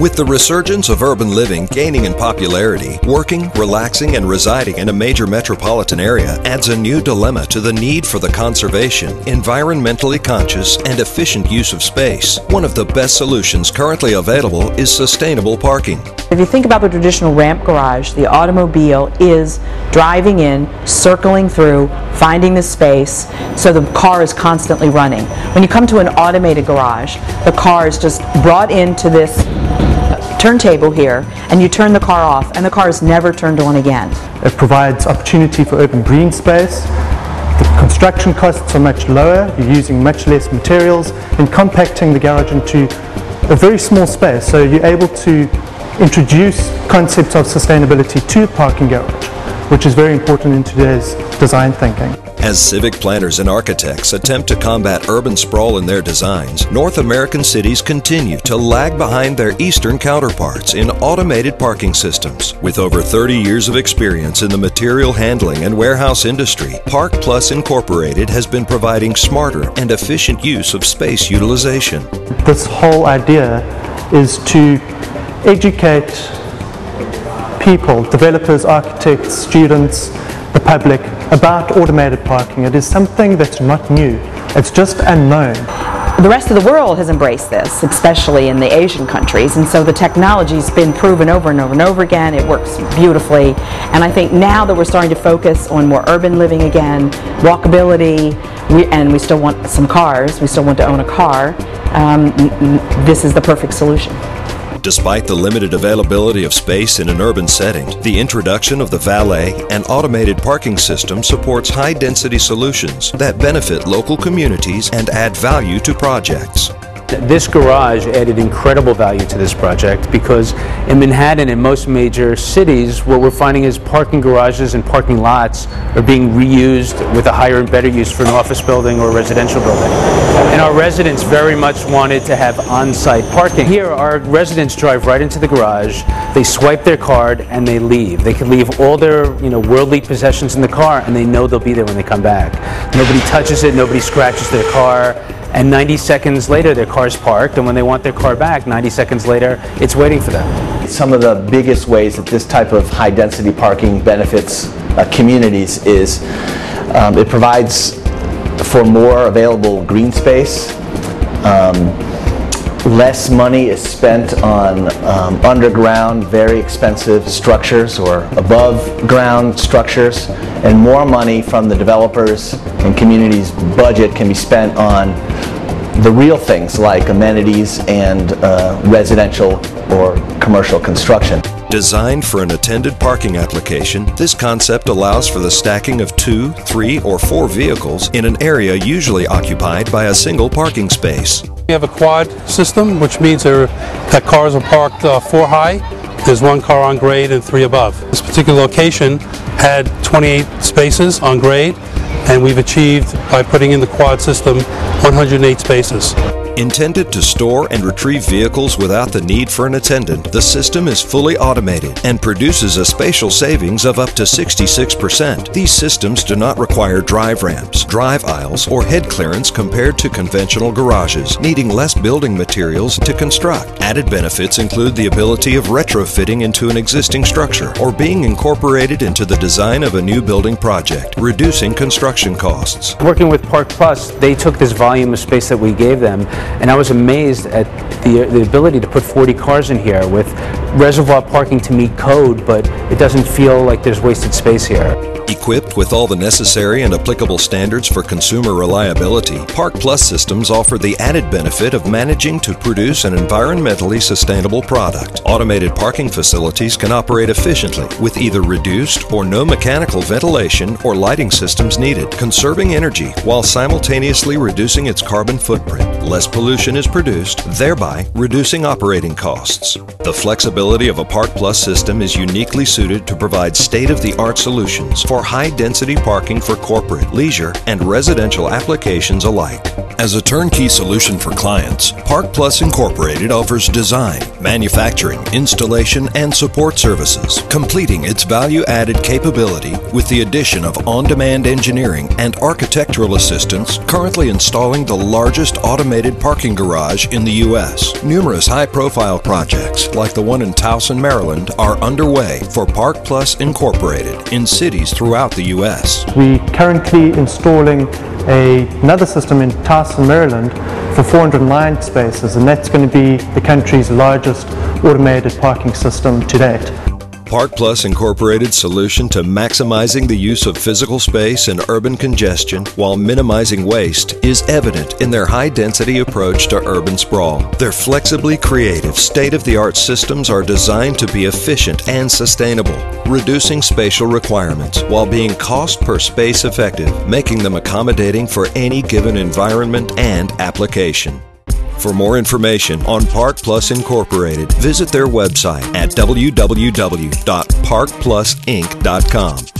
With the resurgence of urban living gaining in popularity, working, relaxing, and residing in a major metropolitan area adds a new dilemma to the need for the conservation, environmentally conscious, and efficient use of space. One of the best solutions currently available is sustainable parking. If you think about the traditional ramp garage, the automobile is driving in, circling through, finding the space, so the car is constantly running. When you come to an automated garage, the car is just brought into this turntable here, and you turn the car off, and the car is never turned on again. It provides opportunity for urban green space. The construction costs are much lower. You're using much less materials and compacting the garage into a very small space. So you're able to introduce concepts of sustainability to the parking garage, which is very important in today's design thinking. As civic planners and architects attempt to combat urban sprawl in their designs, North American cities continue to lag behind their eastern counterparts in automated parking systems. With over 30 years of experience in the material handling and warehouse industry, Park Plus Incorporated has been providing smarter and efficient use of space utilization. This whole idea is to educate people, developers, architects, students, the public about automated parking. It is something that's not new. It's just unknown. The rest of the world has embraced this, especially in the Asian countries, and so the technology's been proven over and over and over again. It works beautifully, and I think now that we're starting to focus on more urban living again, walkability, we, and we still want some cars, we still want to own a car, um, this is the perfect solution. Despite the limited availability of space in an urban setting, the introduction of the valet and automated parking system supports high density solutions that benefit local communities and add value to projects. This garage added incredible value to this project because in Manhattan and most major cities, what we're finding is parking garages and parking lots are being reused with a higher and better use for an office building or a residential building. And our residents very much wanted to have on-site parking. Here, our residents drive right into the garage, they swipe their card, and they leave. They can leave all their you know, worldly possessions in the car, and they know they'll be there when they come back. Nobody touches it, nobody scratches their car, and 90 seconds later their car's parked and when they want their car back 90 seconds later it's waiting for them. Some of the biggest ways that this type of high density parking benefits uh, communities is um, it provides for more available green space. Um, less money is spent on um, underground, very expensive structures or above ground structures, and more money from the developers and communities' budget can be spent on the real things like amenities and uh, residential or commercial construction. Designed for an attended parking application, this concept allows for the stacking of two, three, or four vehicles in an area usually occupied by a single parking space. We have a quad system, which means that cars are parked uh, four high. There's one car on grade and three above. This particular location had 28 spaces on grade, and we've achieved, by putting in the quad system, 108 spaces. Intended to store and retrieve vehicles without the need for an attendant, the system is fully automated and produces a spatial savings of up to 66%. These systems do not require drive ramps, drive aisles, or head clearance compared to conventional garages, needing less building materials to construct. Added benefits include the ability of retrofitting into an existing structure or being incorporated into the design of a new building project, reducing construction costs. Working with Park Plus, they took this volume of space that we gave them and I was amazed at the, the ability to put 40 cars in here with reservoir parking to meet code, but it doesn't feel like there's wasted space here. Equipped with all the necessary and applicable standards for consumer reliability, Park Plus systems offer the added benefit of managing to produce an environmentally sustainable product. Automated parking facilities can operate efficiently with either reduced or no mechanical ventilation or lighting systems needed, conserving energy while simultaneously reducing its carbon footprint. Less pollution is produced, thereby reducing operating costs. The flexibility of a Park Plus system is uniquely suited to provide state-of-the-art solutions for high-density parking for corporate, leisure, and residential applications alike. As a turnkey solution for clients, Park Plus Incorporated offers design, manufacturing, installation, and support services, completing its value added capability with the addition of on demand engineering and architectural assistance, currently installing the largest automated parking garage in the U.S. Numerous high profile projects, like the one in Towson, Maryland, are underway for Park Plus Incorporated in cities throughout the U.S. We currently installing a, another system in Towson, Maryland for 409 spaces and that's going to be the country's largest automated parking system to date. Park Plus Incorporated's solution to maximizing the use of physical space and urban congestion while minimizing waste is evident in their high density approach to urban sprawl. Their flexibly creative, state of the art systems are designed to be efficient and sustainable, reducing spatial requirements while being cost per space effective, making them accommodating for any given environment and application. For more information on Park Plus Incorporated, visit their website at www.parkplusinc.com.